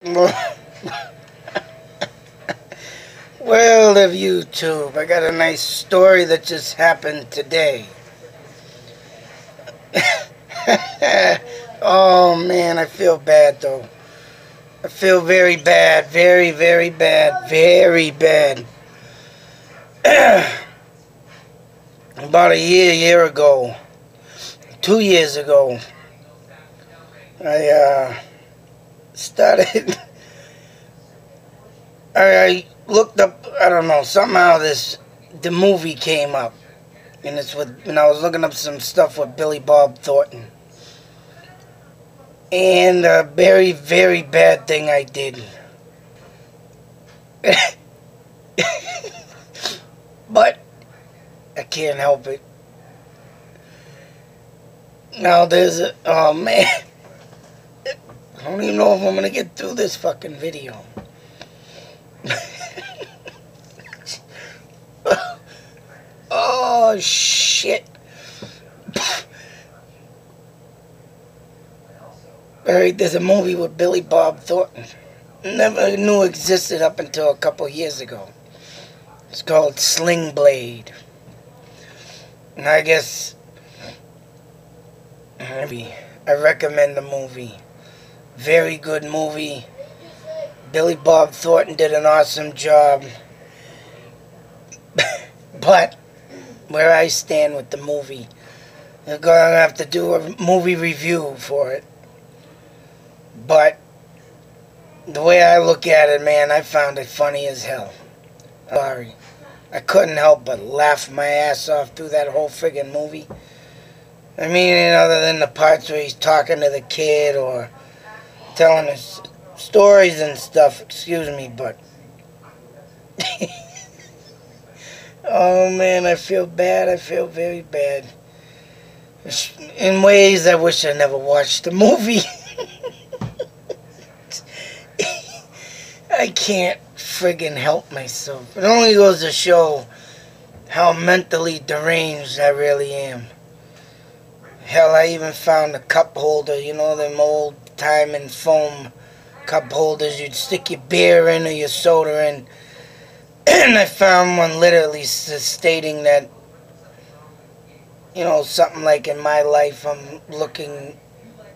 Well, of YouTube, I got a nice story that just happened today. oh man, I feel bad though. I feel very bad, very, very bad, very bad. About a year, year ago, two years ago, I uh, started. I looked up, I don't know, somehow this, the movie came up. And it's with, and I was looking up some stuff with Billy Bob Thornton. And a very, very bad thing I did. but, I can't help it. Now there's a, oh man. I don't even know if I'm gonna get through this fucking video. oh shit. Alright, there's a movie with Billy Bob Thornton. Never knew existed up until a couple years ago. It's called Sling Blade. And I guess maybe I recommend the movie. Very good movie. Billy Bob Thornton did an awesome job. but where I stand with the movie, I'm going to have to do a movie review for it. But the way I look at it, man, I found it funny as hell. Sorry. I couldn't help but laugh my ass off through that whole friggin' movie. I mean, other than the parts where he's talking to the kid or telling us stories and stuff, excuse me, but. oh man, I feel bad. I feel very bad. In ways I wish I never watched the movie. I can't friggin' help myself. It only goes to show how mentally deranged I really am. Hell, I even found a cup holder, you know, them old time and foam cup holders you'd stick your beer in or your soda in. And I found one literally stating that, you know, something like in my life I'm looking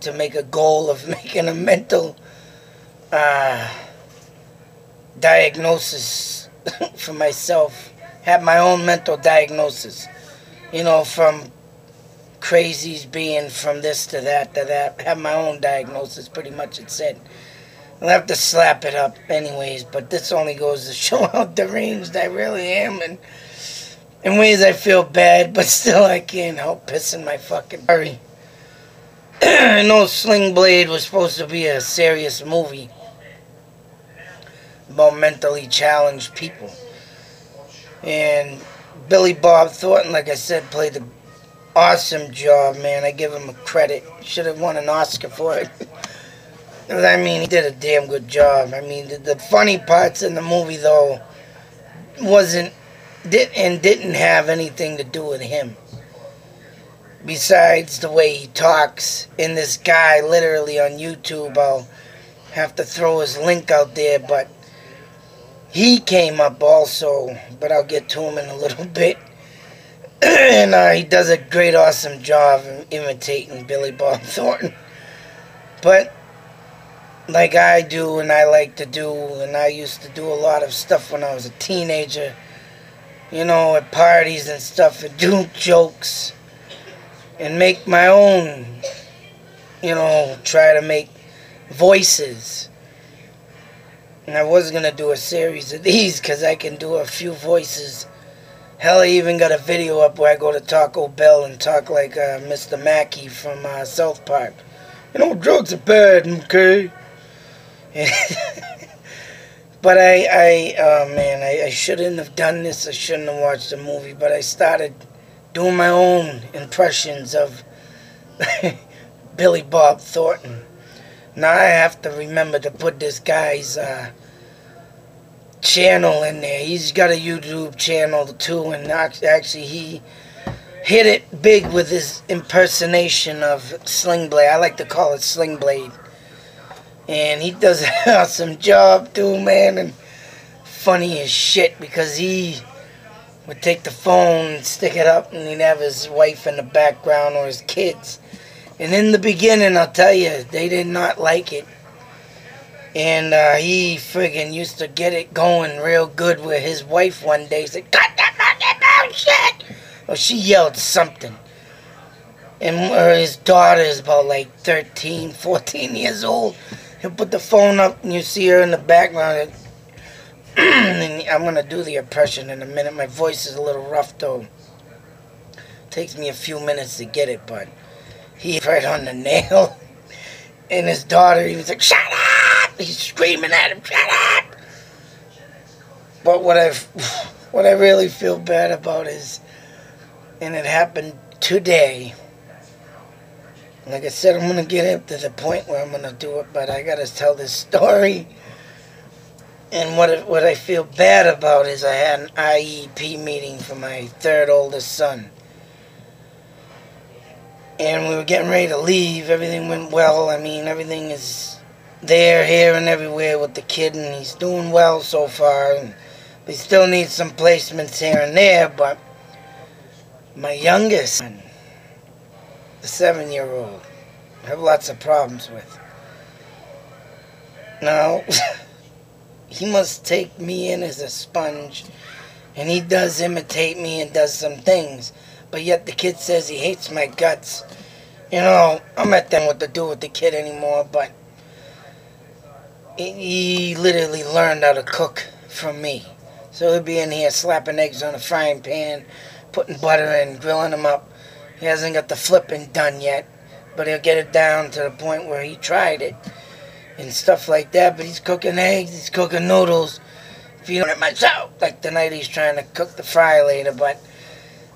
to make a goal of making a mental uh, diagnosis for myself. Have my own mental diagnosis. You know, from crazies being from this to that to that. Have my own diagnosis, pretty much it said. I'll have to slap it up anyways, but this only goes to show how deranged I really am and in ways I feel bad, but still I can't help pissing my fucking hurry. I know Sling Blade was supposed to be a serious movie about mentally challenged people. And Billy Bob Thornton, like I said, played the awesome job, man. I give him a credit. Should have won an Oscar for it. I mean, he did a damn good job. I mean, the, the funny parts in the movie, though, wasn't did and didn't have anything to do with him. Besides the way he talks, in this guy literally on YouTube, I'll have to throw his link out there, but he came up also, but I'll get to him in a little bit. and uh, he does a great, awesome job imitating Billy Bob Thornton. But like I do and I like to do, and I used to do a lot of stuff when I was a teenager, you know, at parties and stuff, and do jokes, and make my own, you know, try to make voices. And I was to do a series of these because I can do a few voices. Hell, I even got a video up where I go to Taco Bell and talk like uh, Mr. Mackey from uh, South Park. You know, drugs are bad, okay? but I, I, oh man, I, I shouldn't have done this. I shouldn't have watched the movie. But I started doing my own impressions of Billy Bob Thornton. Now I have to remember to put this guy's uh, channel in there. He's got a YouTube channel too, and actually he hit it big with his impersonation of Sling Blade. I like to call it Sling Blade. And he does an awesome job too, man. And funny as shit because he would take the phone, and stick it up, and he'd have his wife in the background or his kids. And in the beginning, I'll tell you, they did not like it. And uh, he friggin' used to get it going real good with his wife one day said, Cut that fucking shit! Well, she yelled something. And his daughter is about like 13, 14 years old. He'll put the phone up and you see her in the background. and I'm going to do the impression in a minute. My voice is a little rough though. Takes me a few minutes to get it, but he's right on the nail. And his daughter, he was like, Shut up! He's screaming at him, Shut up! But what I what I really feel bad about is, and it happened today. Like I said, I'm gonna get up to the point where I'm gonna do it, but I gotta tell this story. And what what I feel bad about is I had an IEP meeting for my third oldest son, and we were getting ready to leave. Everything went well. I mean, everything is there, here, and everywhere with the kid, and he's doing well so far. And we still need some placements here and there, but my youngest son the seven year old. I have lots of problems with. Now, he must take me in as a sponge, and he does imitate me and does some things, but yet the kid says he hates my guts. You know, I'm at them what to do with the kid anymore, but he literally learned how to cook from me. So he'll be in here slapping eggs on a frying pan, putting butter in, grilling them up he hasn't got the flipping done yet, but he'll get it down to the point where he tried it and stuff like that. But he's cooking eggs, he's cooking noodles. Feeding it myself. Like the night he's trying to cook the fry later, but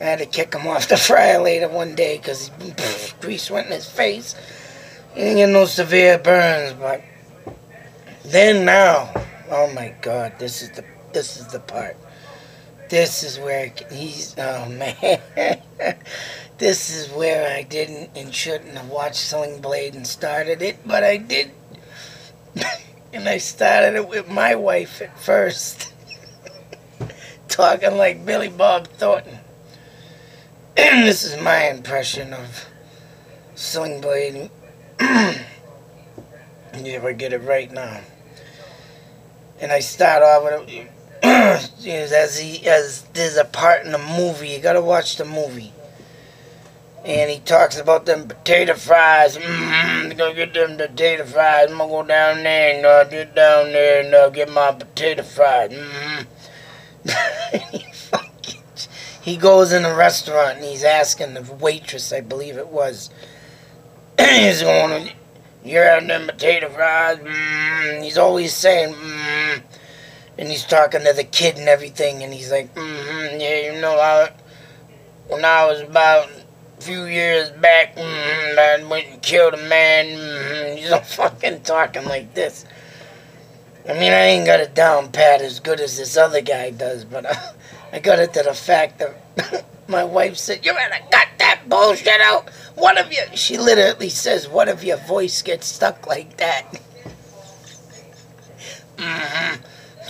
I had to kick him off the fry later one day because grease went in his face. He didn't get no severe burns, but then now, oh my God, this is the this is the part. This is where he's. Oh man. This is where I didn't and shouldn't have watched Sling Blade and started it, but I did. and I started it with my wife at first. Talking like Billy Bob Thornton. And this is my impression of Sling Blade. you ever get it right now. And I start off with as he as there's a part in the movie, you gotta watch the movie and he talks about them potato fries. Mm-hmm, gonna get them potato fries. I'm gonna go down there and uh, get down there and uh, get my potato fries. Mm-hmm. he, he goes in a restaurant and he's asking the waitress, I believe it was, he's going, "You're having them potato fries?" Mm-hmm. He's always saying, mm-hmm. and he's talking to the kid and everything, and he's like, mm-hmm, "Yeah, you know, I, when I was about." A few years back, mm, I went and killed a man. Mm, he's not fucking talking like this. I mean, I ain't got it down pat as good as this other guy does, but I, I got it to the fact that my wife said, You better cut that bullshit out. What if you, she literally says, What if your voice gets stuck like that? mm-hmm.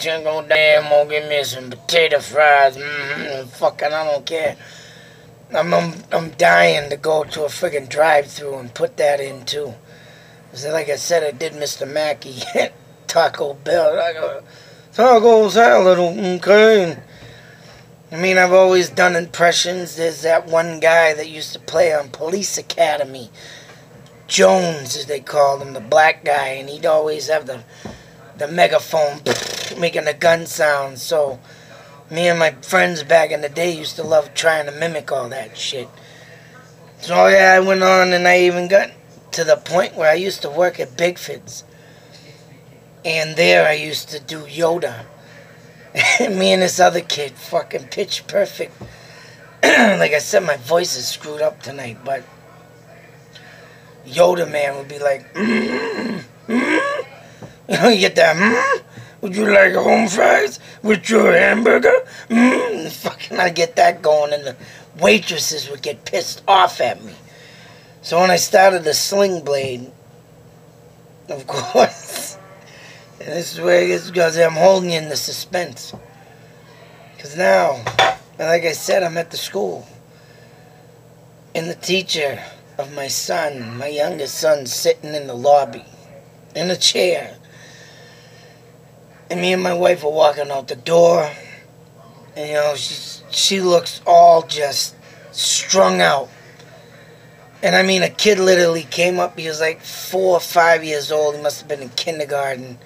Go down, gonna give me some potato fries. Mm-hmm. Fucking, I don't care. I'm, I'm, I'm dying to go to a friggin' drive-through and put that in too. So like I said, I did Mr. Mackey Taco Bell. I go, taco salad, okay. I mean, I've always done impressions. There's that one guy that used to play on Police Academy, Jones, as they called him, the black guy, and he'd always have the the megaphone making the gun sound. So me and my friends back in the day used to love trying to mimic all that shit. So yeah, I went on and I even got to the point where I used to work at Bickford's. And there I used to do Yoda. me and this other kid, fucking pitch perfect. like I said, my voice is screwed up tonight, but Yoda man would be like, mm, mm. you you get that, mm, would you like home fries with your hamburger? Mmm, fucking, I get that going, and the waitresses would get pissed off at me. So when I started the Sling Blade, of course. And this is where it gets because I'm holding you in the suspense. Because now, like I said, I'm at the school. And the teacher of my son, my youngest son, sitting in the lobby, in a chair. And me and my wife are walking out the door. And, you know, she's, she looks all just strung out. And I mean, a kid literally came up. He was like four or five years old. He must have been in kindergarten.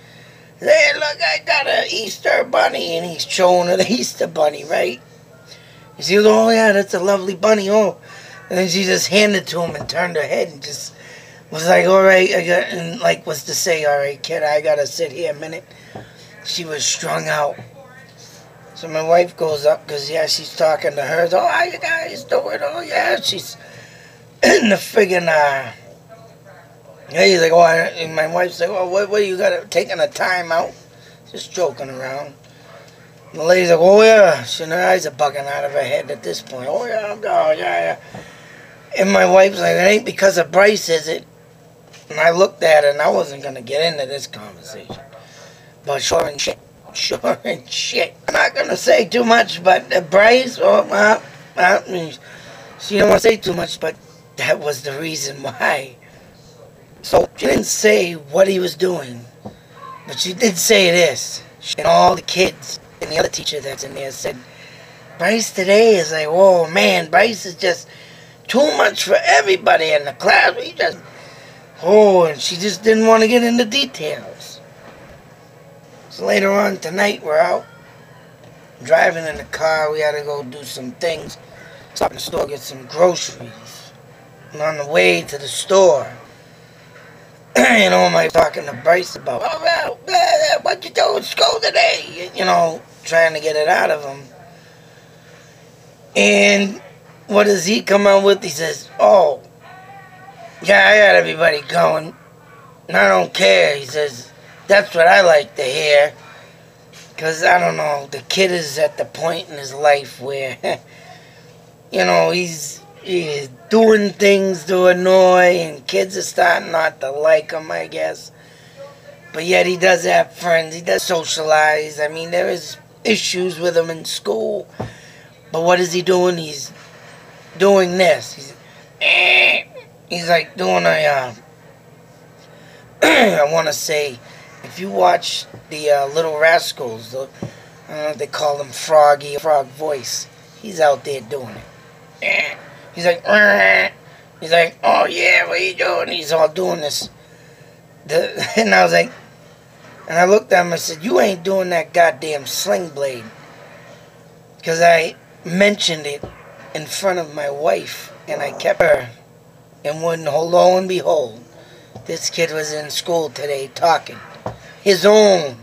Hey, look, I got an Easter bunny. And he's showing her the Easter bunny, right? He says, oh, yeah, that's a lovely bunny. Oh. And then she just handed to him and turned her head and just was like, all right, I got, and like was to say, all right, kid, I got to sit here a minute. She was strung out. So my wife goes up because, yeah, she's talking to her. Oh, how you guys doing? Oh, yeah, she's in the friggin', uh, yeah, he's like, oh, I, and my wife's like, oh, what, what you got, taking a time out? Just joking around. And the lady's like, oh, yeah. She, her eyes are bugging out of her head at this point. Oh, yeah, I'm, oh, yeah, yeah. And my wife's like, it ain't because of Bryce, is it? And I looked at her and I wasn't going to get into this conversation. But sure and shit. Sure and shit. I'm not going to say too much, but Bryce, oh, well, well, she don't want to say too much, but that was the reason why. So she didn't say what he was doing, but she did say this. And all the kids and the other teacher that's in there said, Bryce today is like, oh man, Bryce is just too much for everybody in the class. He just, oh, and she just didn't want to get into details. So later on tonight, we're out driving in the car. We had to go do some things. Stop in the store, get some groceries. And on the way to the store, you know, am I talking to Bryce about, oh, well, blah, what you do in school today? You know, trying to get it out of him. And what does he come out with? He says, Oh, yeah, I got everybody going. And I don't care. He says, That's what I like to hear. Because, I don't know, the kid is at the point in his life where, you know, he's, he's doing things to annoy, and kids are starting not to like him, I guess. But yet he does have friends. He does socialize. I mean, there is issues with him in school. But what is he doing? He's doing this. He's, he's like doing a, uh, I want to say, if you watch the uh, Little Rascals, the, if they call him Froggy, Frog Voice. He's out there doing it. He's like, he's like, oh yeah, what you doing? He's all doing this. The, and I was like, and I looked at him and said, you ain't doing that goddamn sling blade. Because I mentioned it in front of my wife, and I kept her. And when, lo and behold, this kid was in school today talking. His own,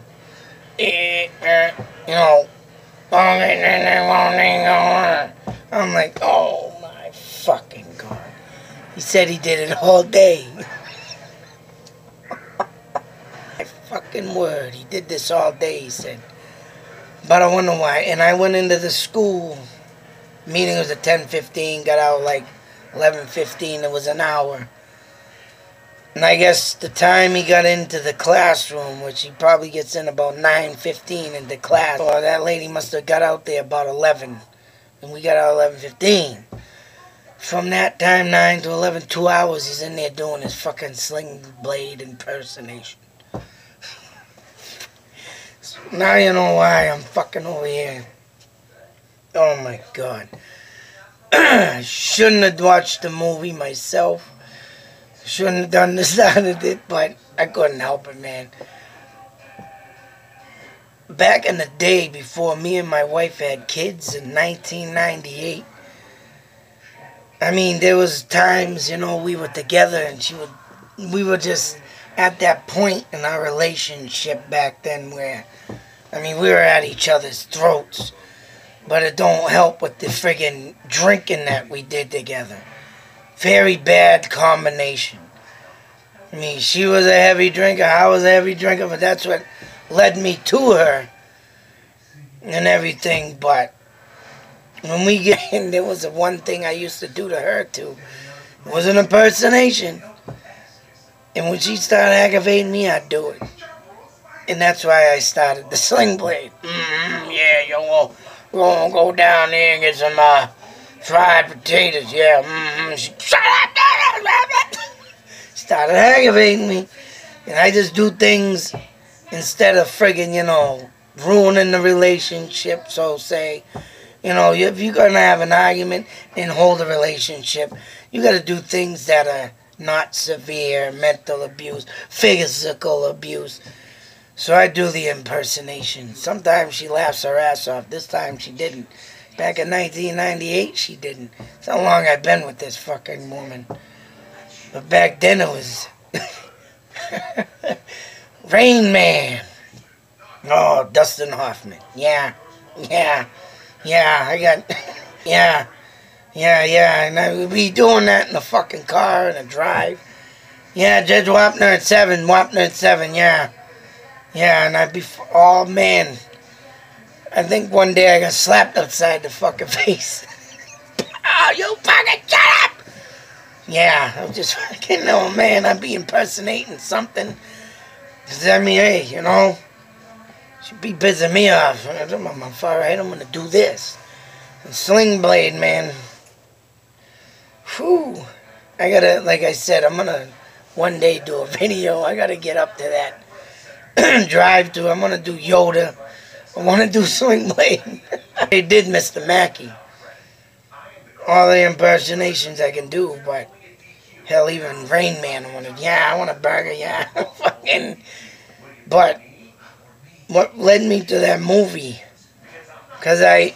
you know, oh, I'm like, oh. He said he did it all day. my fucking word. He did this all day, he said. But I wonder why. And I went into the school meeting was at 10.15, got out like 11.15, it was an hour. And I guess the time he got into the classroom, which he probably gets in about 9.15 into class, or that lady must have got out there about 11, and we got out 11.15. From that time, 9 to 11, two hours, he's in there doing his fucking sling blade impersonation. so now you know why I'm fucking over here. Oh my god. I shouldn't have watched the movie myself. Shouldn't have done this out of it, but I couldn't help it, man. Back in the day before me and my wife had kids in 1998, I mean, there was times, you know, we were together and she would, we were just at that point in our relationship back then where, I mean, we were at each other's throats. But it don't help with the friggin' drinking that we did together. Very bad combination. I mean, she was a heavy drinker, I was a heavy drinker, but that's what led me to her and everything. But when we get in, there was the one thing I used to do to her too. It was an impersonation. And when she started aggravating me, I'd do it. And that's why I started the sling blade. Mm-hmm, yeah, yo, we'll go down there and get some uh, fried potatoes. Yeah, mm-hmm. She, shut up! started aggravating me. And I just do things instead of friggin', you know, ruining the relationship. So say, you know, if you're gonna have an argument and hold a relationship, you gotta do things that are not severe mental abuse, physical abuse. So I do the impersonation. Sometimes she laughs her ass off. This time she didn't. Back in 1998, she didn't. That's how long I've been with this fucking woman. But back then it was Rain Man. Oh, Dustin Hoffman. Yeah, yeah, yeah. I got, yeah, yeah, yeah. And I would be doing that in the fucking car in a drive. Yeah, Judge Wapner at seven. Wapner at seven. Yeah, yeah. And I'd be, oh man. I think one day I got slapped upside the fucking face. oh, you fucking shut up! Yeah, I was just fucking, oh man, I'd be impersonating something. Cause I mean, hey, you know, she'd be pissing me off. I'm on fire, I'm gonna do this. And Sling Blade, man. Whew. I gotta, like I said, I'm gonna one day do a video. I gotta get up to that drive to. I'm gonna do Yoda. I wanna do Sling Blade. they did Mr. Mackey. All the impersonations I can do, but hell, even Rain Man wanted, yeah, I want a burger, yeah. Fucking. But what led me to that movie, because I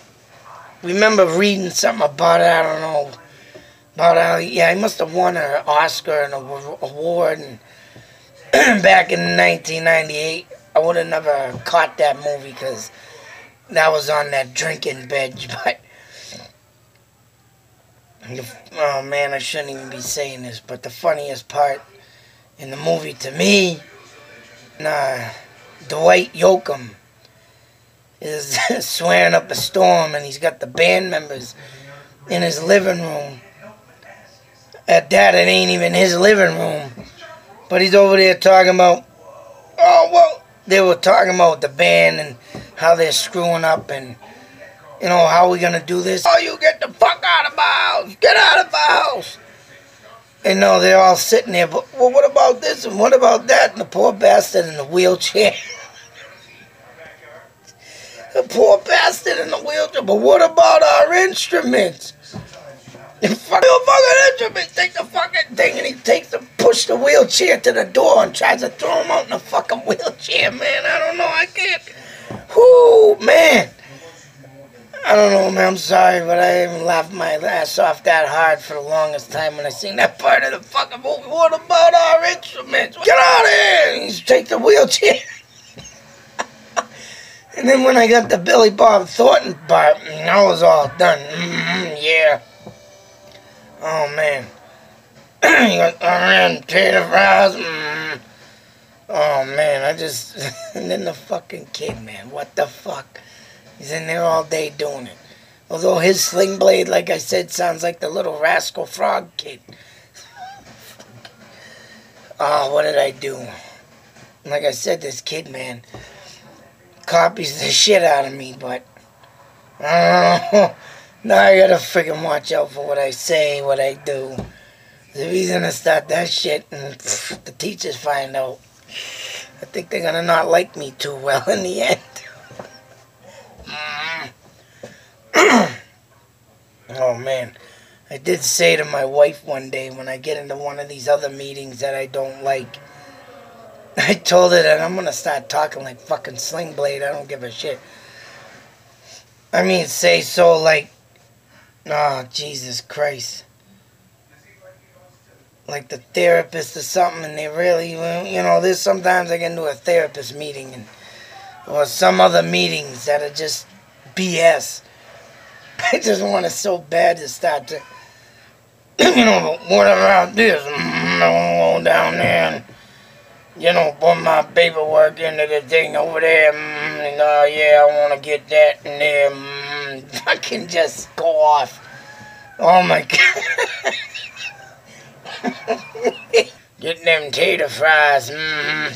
remember reading something about it, I don't know About uh, yeah, he must have won an Oscar and an award. And back in 1998, I would have never caught that movie because that was on that drinking bench. But oh man, I shouldn't even be saying this. But the funniest part in the movie to me, uh, Dwight Yoakam is swearing up a storm, and he's got the band members in his living room at that, it ain't even his living room. But he's over there talking about, oh, well, they were talking about the band and how they're screwing up and, you know, how we going to do this. Oh, you get the fuck out of my house. Get out of my house. And no, they're all sitting there, but, well, what about this and what about that? And the poor bastard in the wheelchair. the poor bastard in the wheelchair. But what about our instruments? fuck your fucking instrument. Take the fucking thing, and he takes and push the wheelchair to the door and tries to throw him out in the fucking wheelchair. Man, I don't know. I can't. Whoo, man. I don't know, man. I'm sorry, but I haven't laughed my ass off that hard for the longest time when I seen that part of the fucking movie. What about our instruments? Get out of here! And he takes the wheelchair. And then when I got the Billy Bob Thornton part, I was all done. Mm-hmm, yeah. Oh man. you got potato fries. Mm. Oh man, I just and then the fucking kid, man. What the fuck? He's in there all day doing it. Although his sling blade, like I said, sounds like the little rascal frog kid. oh, what did I do? Like I said, this kid, man, copies the shit out of me, but uh, now I gotta freaking watch out for what I say, what I do. The reason I start that shit and the teachers find out, I think they're gonna not like me too well in the end. oh man. I did say to my wife one day when I get into one of these other meetings that I don't like, I told her that I'm gonna start talking like fucking Sling Blade. I don't give a shit. I mean, say so like Oh, Jesus Christ. Like the therapist or something, and they really, you know, there's sometimes I get into a therapist meeting and or some other meetings that are just BS. I just want it so bad to start to, you know, what about this? Mm-hmm, I'm down there and, you know, put my paperwork into the thing over there. Mm, and, uh, yeah, I want to get that and then, Mm, I can just go off. Oh my god. Getting them tater fries. Mmm.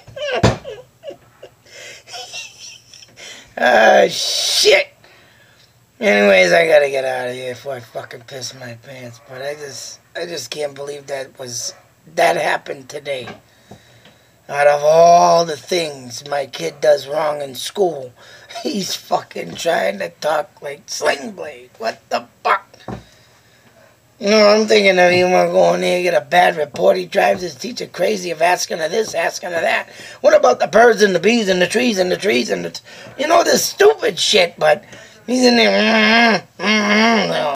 Ah, shit. Anyways, I gotta get out of here before I fucking piss my pants. But I just, I just can't believe that was, that happened today. Out of all the things my kid does wrong in school, he's fucking trying to talk like Sling Blade. What the fuck? You know, I'm thinking of you want go in there get a bad report. He drives his teacher crazy of asking her this, asking her that. What about the birds and the bees and the trees and the trees and the, you know, this stupid shit, but he's in there, mm-hmm, mm-hmm.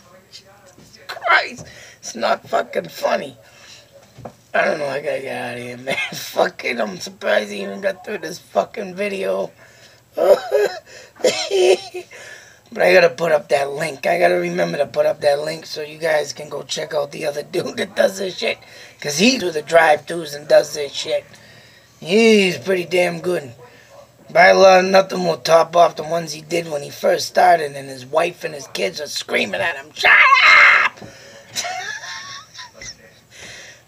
Christ, it's not fucking funny. I don't know, I gotta get out of here, man. fucking, I'm surprised he even got through this fucking video. But I gotta put up that link. I gotta remember to put up that link so you guys can go check out the other dude that does this shit. Cause he do the drive-thrus and does this shit. He's pretty damn good. By lot, nothing will top off the ones he did when he first started, and his wife and his kids are screaming at him, "Shut up!"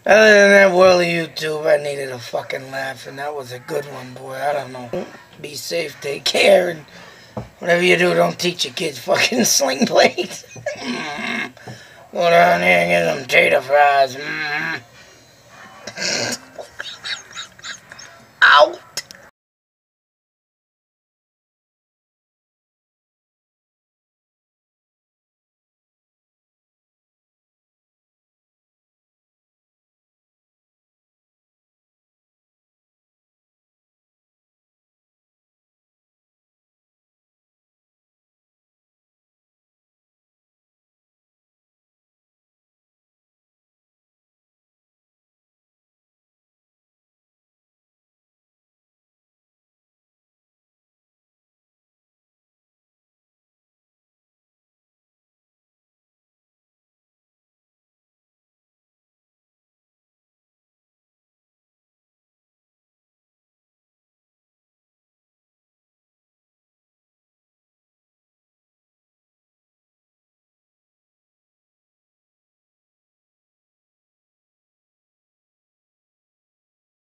Other than that world of YouTube, I needed a fucking laugh, and that was a good one, boy. I don't know. Be safe, take care, and. Whatever you do, don't teach your kids fucking sling blades. Go down here and get some tater fries. Mm. Ow!